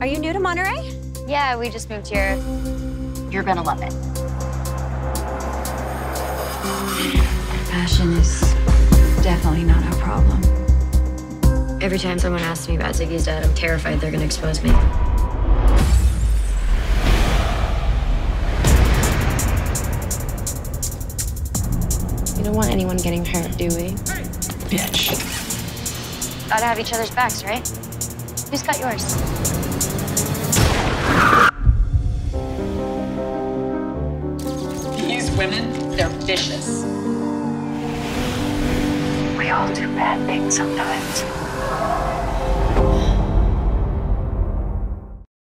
Are you new to Monterey? Yeah, we just moved here. You're gonna love it. Passion is definitely not our problem. Every time someone asks me about Ziggy's dad, I'm terrified they're gonna expose me. We don't want anyone getting hurt, do we? Bitch. Gotta have each other's backs, right? Who's got yours? These women, they're vicious. We all do bad things sometimes.